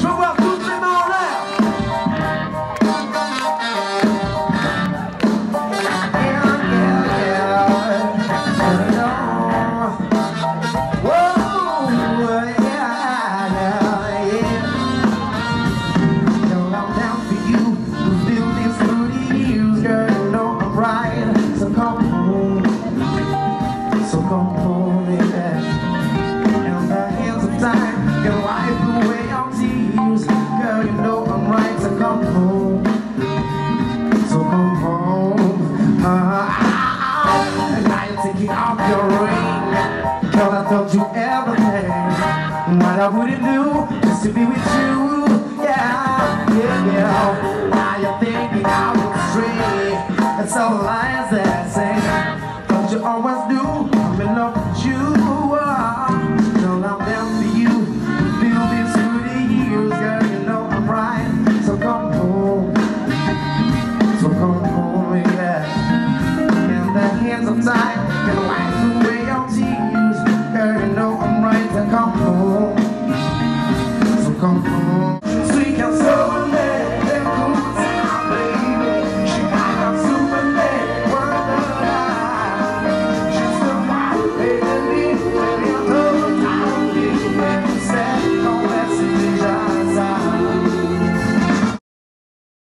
Je veux voir taking off your ring Girl, I told you everything What I wouldn't do just to be with you. Yeah, yeah, yeah. hands of time and life.